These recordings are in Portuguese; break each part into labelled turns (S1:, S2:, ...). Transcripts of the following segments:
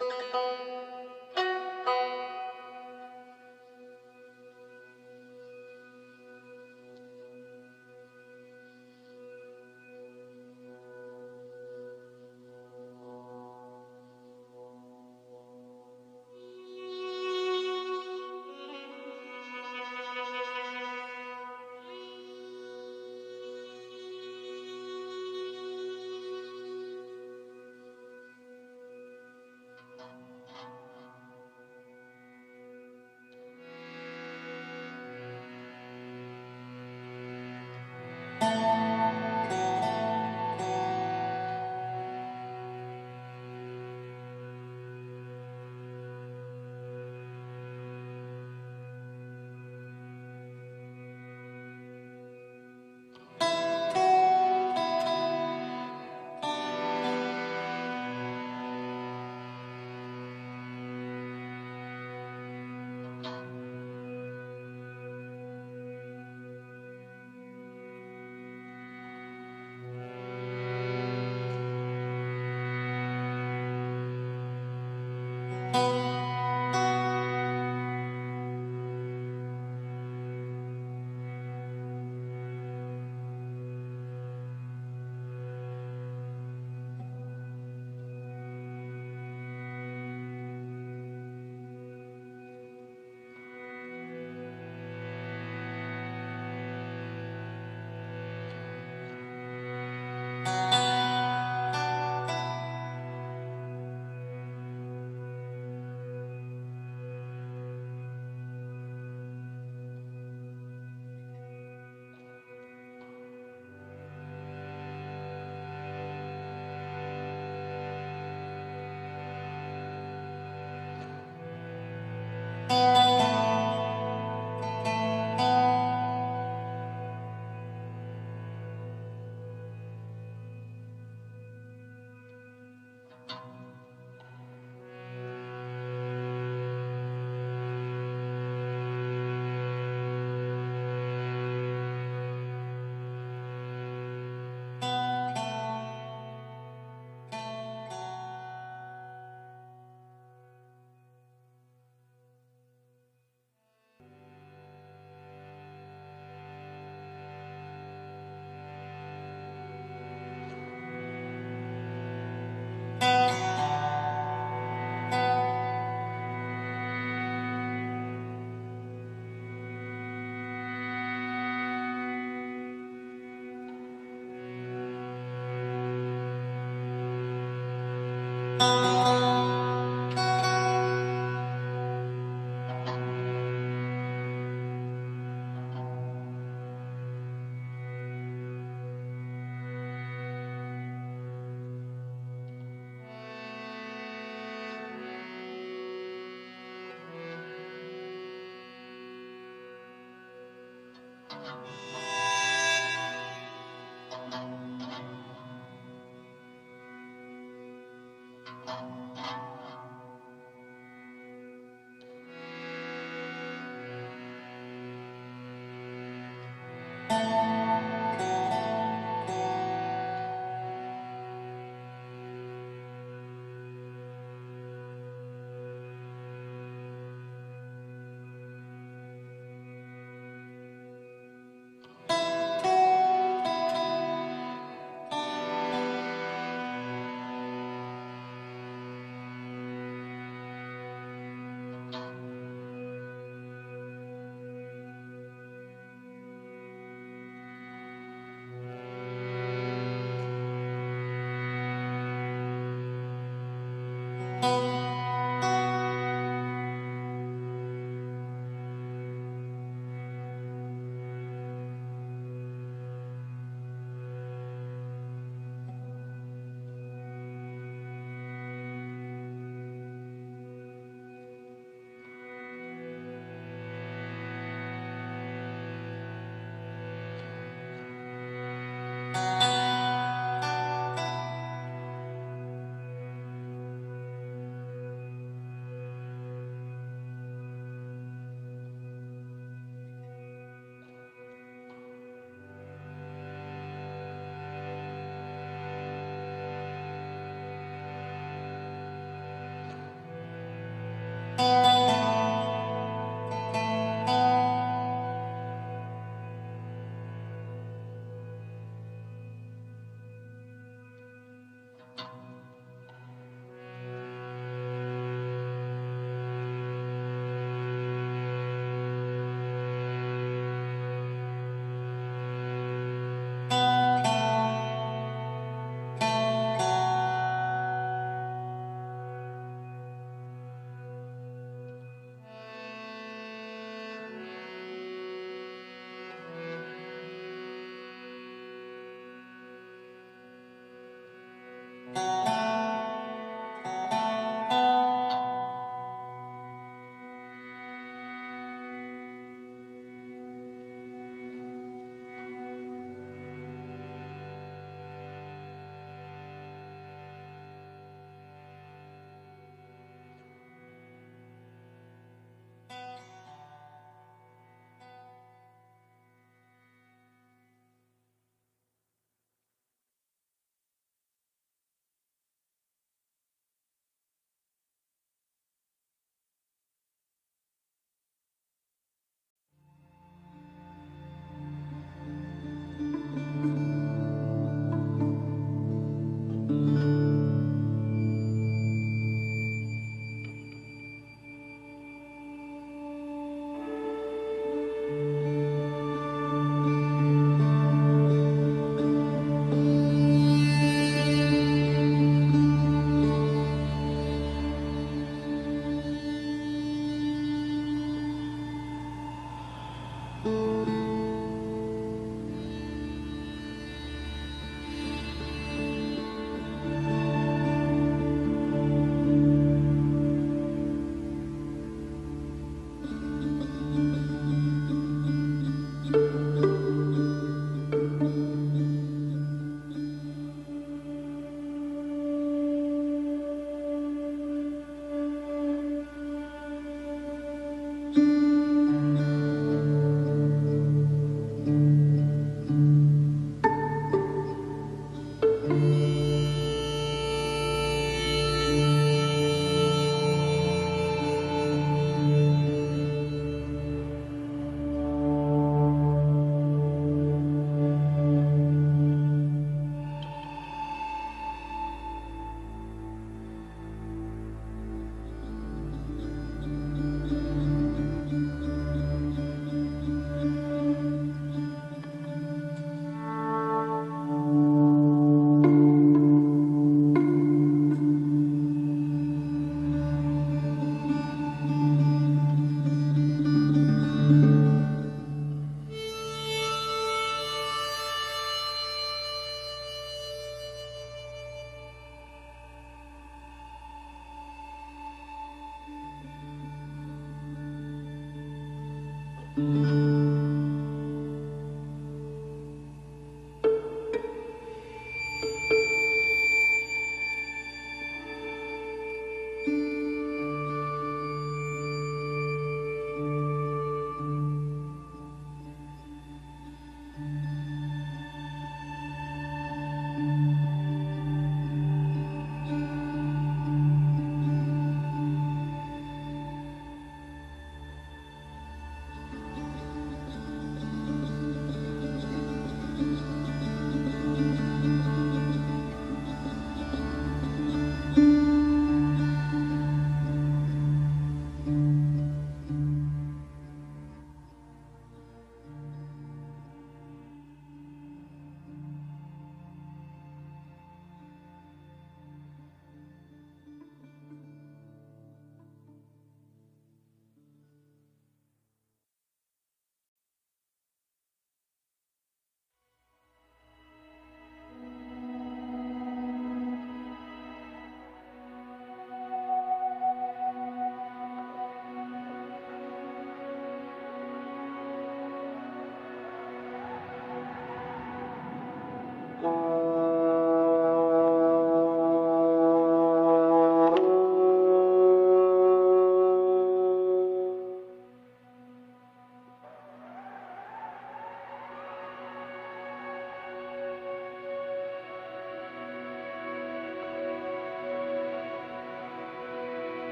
S1: Thank you.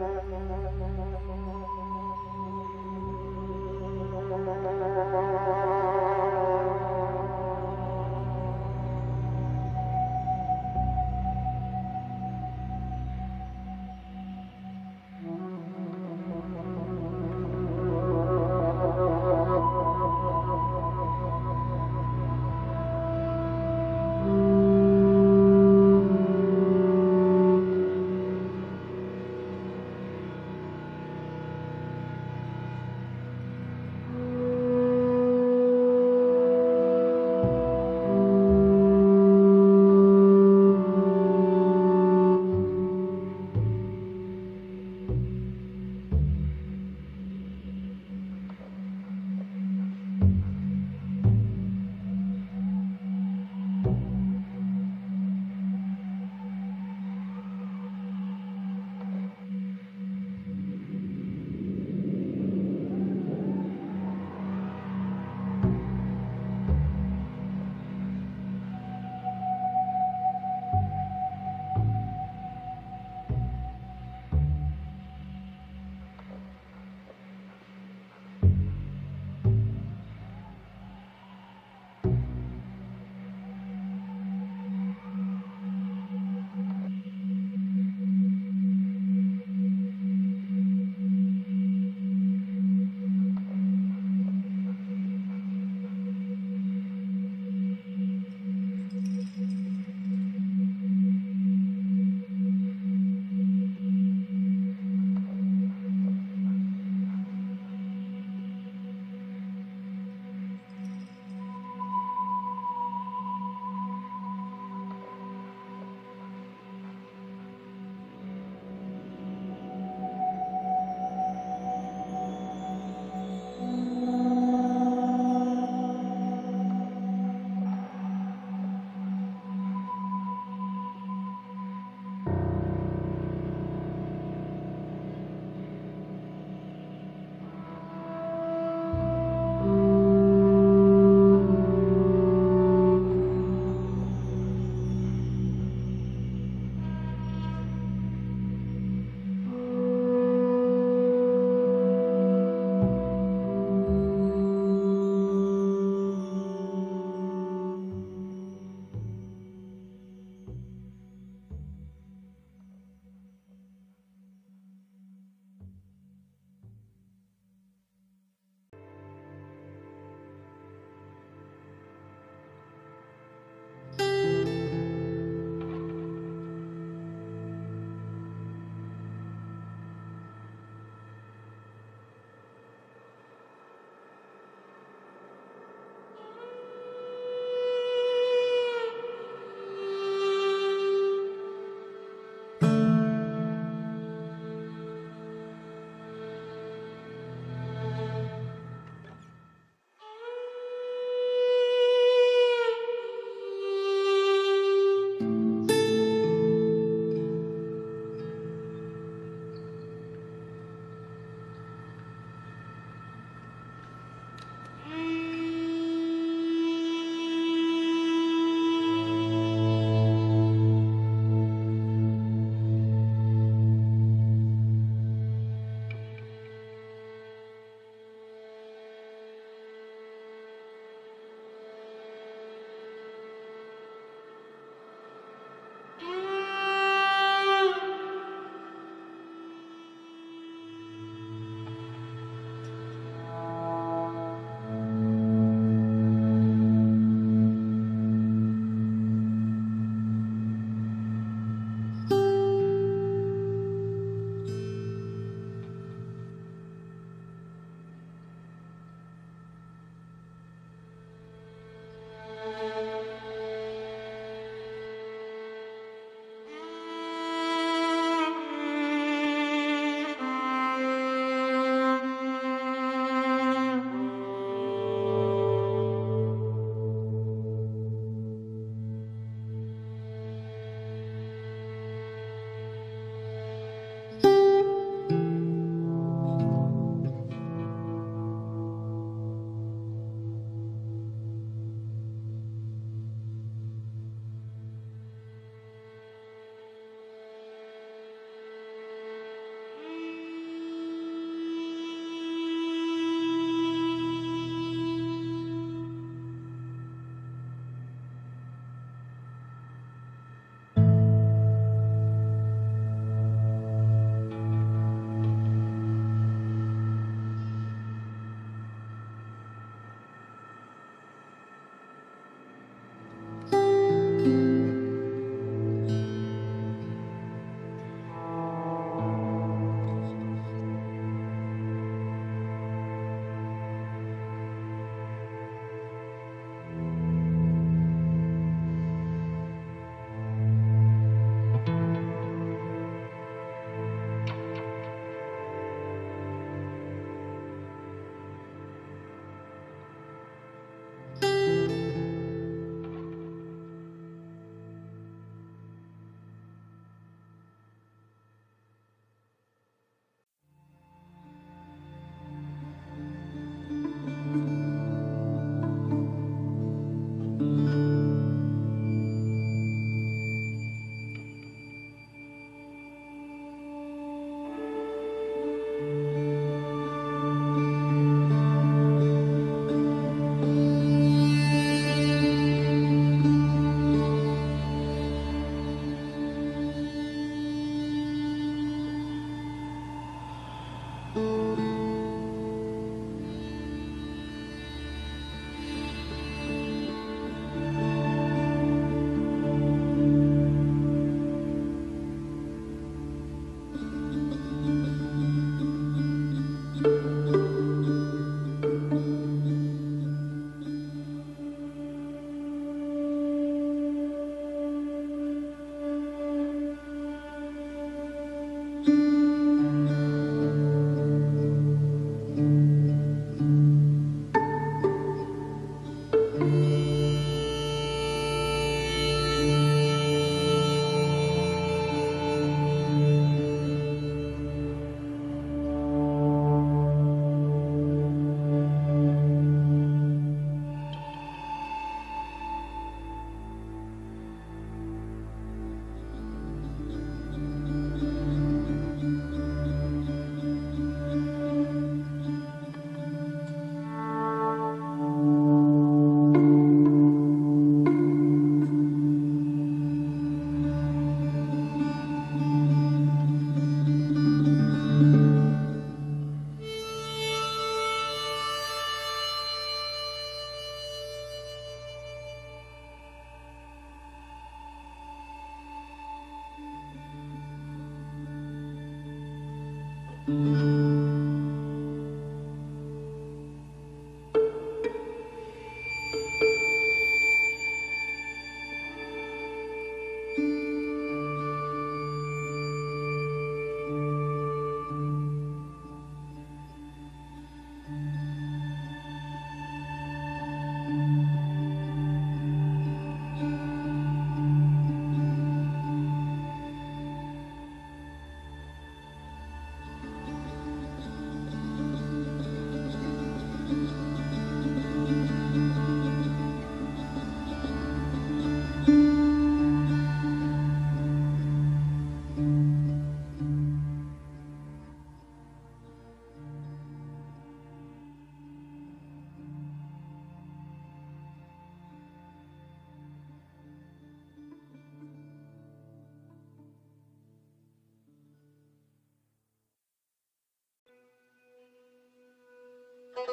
S1: Thank you.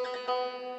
S1: Música